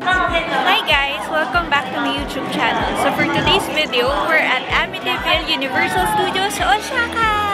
Hi guys! Welcome back to my YouTube channel. So for today's video, we're at Amityville Universal Studios, Osaka!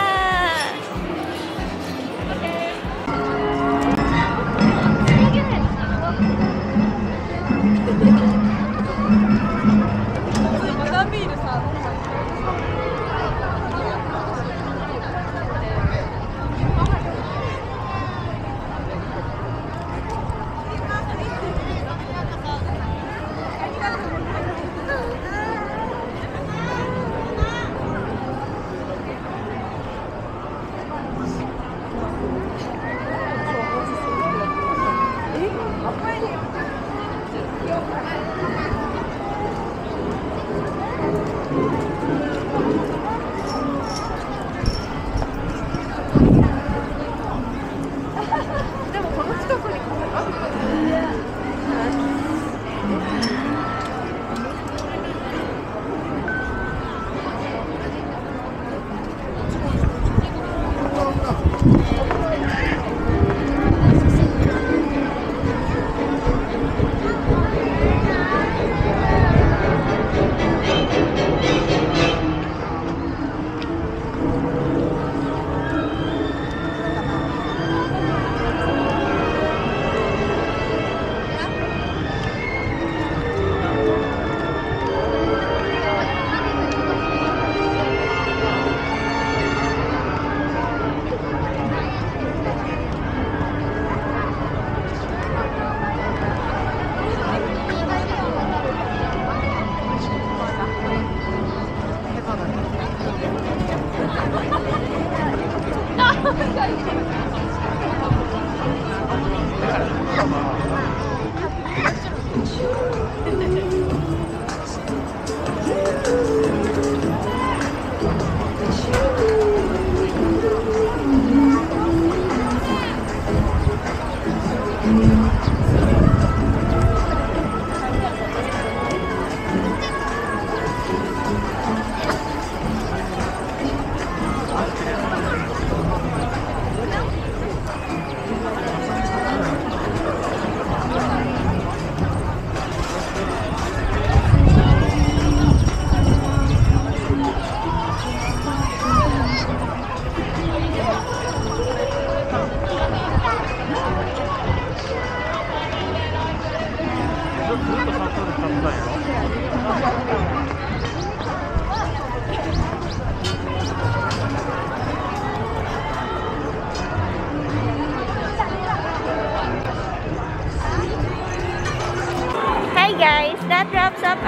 がい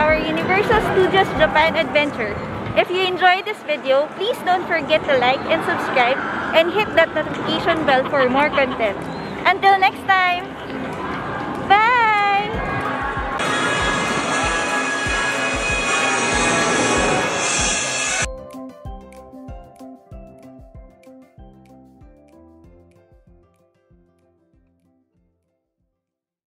our Universal Studios Japan adventure. If you enjoyed this video, please don't forget to like and subscribe and hit that notification bell for more content. Until next time!